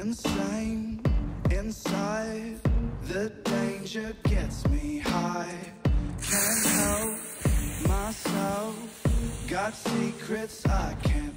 insane inside. The danger gets me high. Can't help myself. Got secrets I can't.